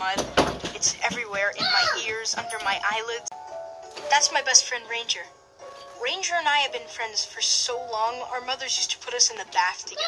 mud. It's everywhere in my ears, under my eyelids. That's my best friend, Ranger. Ranger and I have been friends for so long, our mothers used to put us in the bath together.